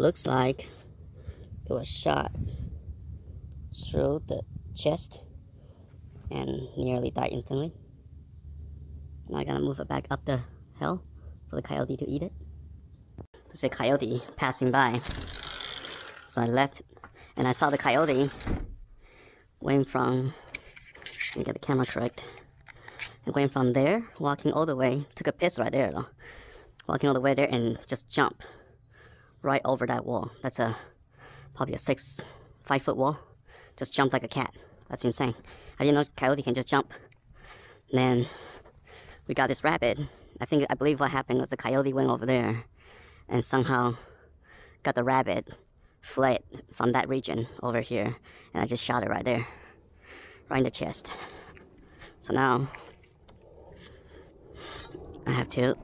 Looks like it was shot through the chest and nearly died instantly. Now I'm gonna move it back up the hill for the coyote to eat it. There's a coyote passing by. So I left and I saw the coyote went from, let me get the camera correct. It went from there, walking all the way, took a piss right there though. Walking all the way there and just jump right over that wall. That's a, probably a six, five foot wall. Just jump like a cat. That's insane. I didn't know coyote can just jump. And then we got this rabbit. I think, I believe what happened was the coyote went over there and somehow got the rabbit fled from that region over here and I just shot it right there right in the chest so now I have to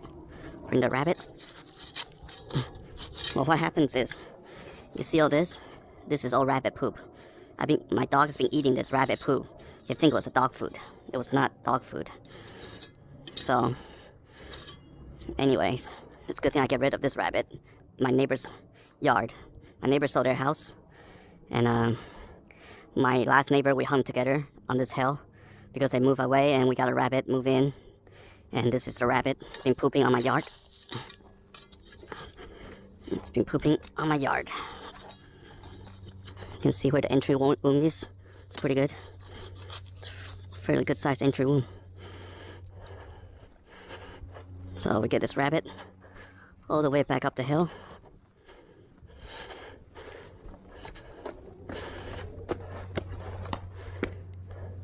bring the rabbit well what happens is you see all this? This is all rabbit poop. I think my dog has been eating this rabbit poop. You think it was a dog food. It was not dog food. So anyways it's a good thing I get rid of this rabbit. My neighbor's yard. My neighbor sold their house, and uh, my last neighbor we hung together on this hill because they moved away, and we got a rabbit move in, and this is the rabbit been pooping on my yard. It's been pooping on my yard. You can see where the entry wound is. It's pretty good. It's fairly good sized entry wound. So we get this rabbit all the way back up the hill.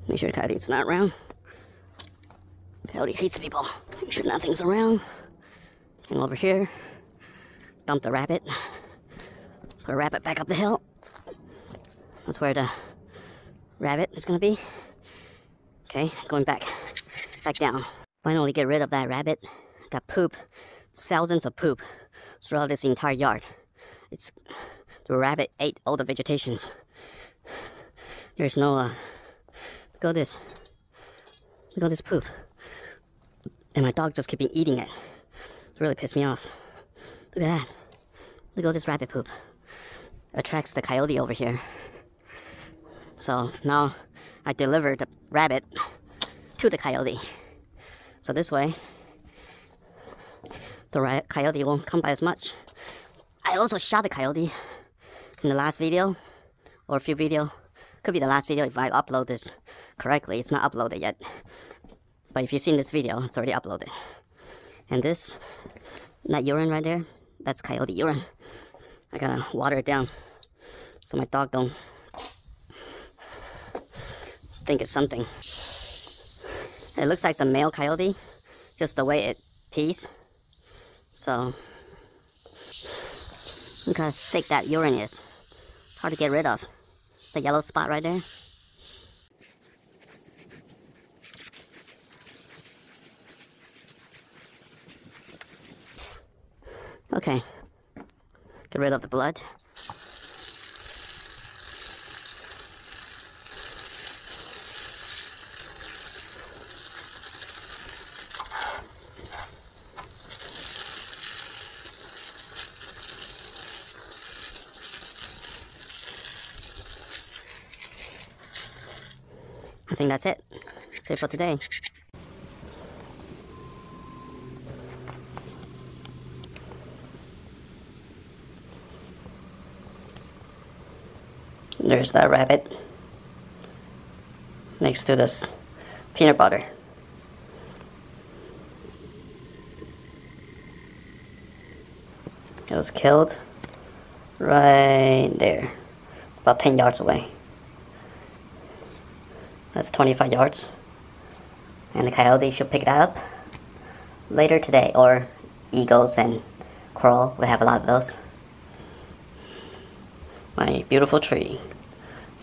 Make sure Coyote's not around. Coyote hates people. Make sure nothing's around. Hang over here. Dump the rabbit. Put a rabbit back up the hill. That's where the rabbit is gonna be. Okay, going back, back down. Finally get rid of that rabbit. Got poop, thousands of poop throughout this entire yard. It's the rabbit ate all the vegetations. There's no uh, Look at this. Look at this poop. And my dog just keeping eating it. It really pissed me off. Look at that. Look at all this rabbit poop. Attracts the coyote over here. So now I deliver the rabbit to the coyote. So this way, the coyote won't come by as much. I also shot the coyote in the last video, or a few video. Could be the last video if I upload this correctly. It's not uploaded yet. But if you've seen this video, it's already uploaded. And this, that urine right there, that's coyote urine. I gotta water it down so my dog don't think it's something. It looks like some male coyote, just the way it pees. So, look how thick that urine is. Hard to get rid of. The yellow spot right there. Okay. Get rid of the blood. I think that's it. That's it for today. There's that rabbit next to this peanut butter. It was killed right there, about 10 yards away. That's 25 yards. And the coyote should pick it up later today, or eagles and quail. We have a lot of those. My beautiful tree.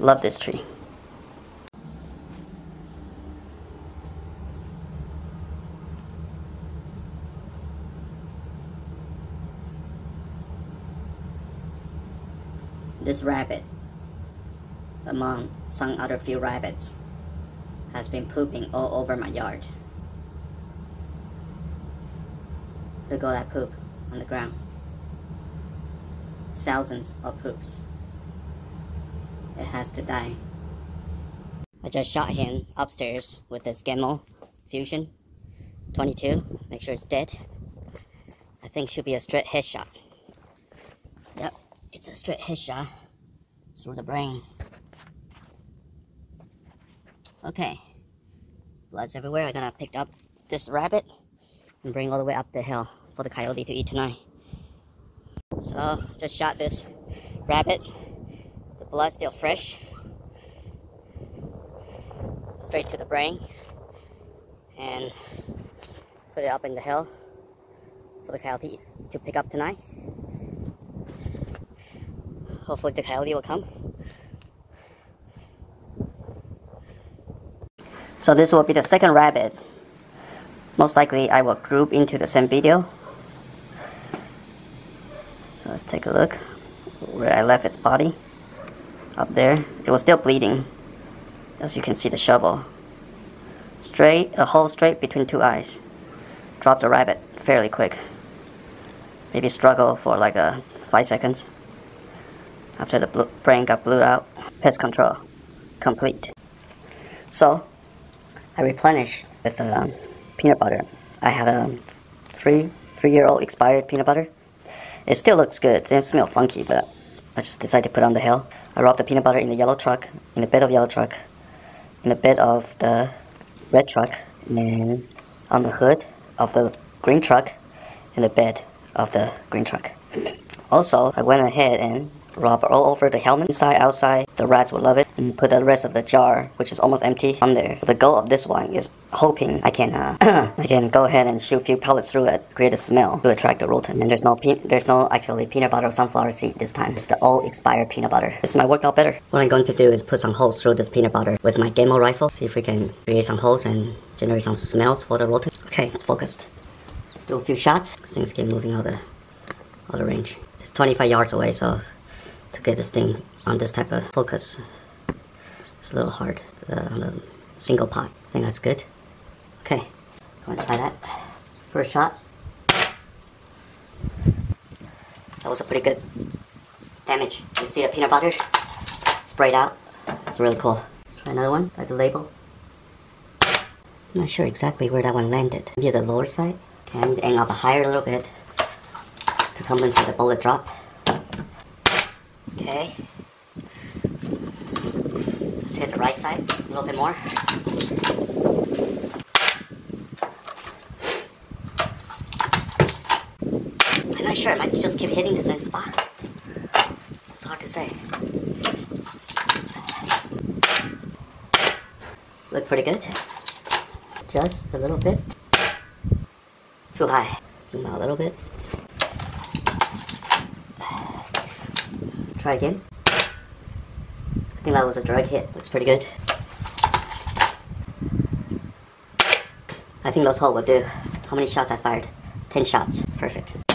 Love this tree. This rabbit, among some other few rabbits, has been pooping all over my yard. Look at all that poop on the ground. thousands of poops. It has to die. I just shot him upstairs with this Gamo Fusion 22. Make sure it's dead. I think should be a straight headshot. Yep, it's a straight headshot through the brain. Okay, blood's everywhere. I'm gonna pick up this rabbit and bring all the way up the hill for the coyote to eat tonight. So, just shot this rabbit. The blood's still fresh. Straight to the brain. And put it up in the hill for the coyote to pick up tonight. Hopefully the coyote will come. So this will be the second rabbit. Most likely I will group into the same video. So let's take a look where I left its body. Up there. It was still bleeding. As you can see the shovel. Straight, a hole straight between two eyes. Dropped the rabbit fairly quick. Maybe struggle for like a uh, five seconds. After the brain got blew out. Pest control. Complete. So, I replenished with uh, peanut butter. I have a three three year old expired peanut butter. It still looks good. It smell funky, but I just decided to put on the hill. I rubbed the peanut butter in the yellow truck, in the bed of yellow truck, in the bed of the red truck, and then on the hood of the green truck, in the bed of the green truck. Also, I went ahead and rub all over the helmet, inside, outside. The rats would love it. And put the rest of the jar, which is almost empty, on there. The goal of this one is hoping I can uh, I can go ahead and shoot a few pellets through it, create a smell to attract the rodent. And there's no there's no actually peanut butter or sunflower seed this time. It's the old expired peanut butter. This might work out better. What I'm going to do is put some holes through this peanut butter with my Gamo rifle. See if we can create some holes and generate some smells for the rodent. Okay, it's focused. Let's do a few shots. Things keep moving out the out of range. It's 25 yards away, so to get this thing on this type of focus. It's a little hard on the single pot. I think that's good. Okay, going to try that. First shot. That was a pretty good damage. You see the peanut butter sprayed out. It's really cool. Let's try another one by the label. I'm not sure exactly where that one landed. Maybe the lower side. Okay, I need to angle up higher a little bit to compensate the bullet drop. Okay. Let's hit the right side a little bit more. I'm not sure, I might just keep hitting the same spot. It's hard to say. Look pretty good. Just a little bit. Too high. Zoom out a little bit. Try again. I think that was a drag hit. Looks pretty good. I think those holes will do. How many shots I fired? 10 shots. Perfect.